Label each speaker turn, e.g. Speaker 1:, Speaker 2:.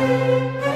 Speaker 1: Música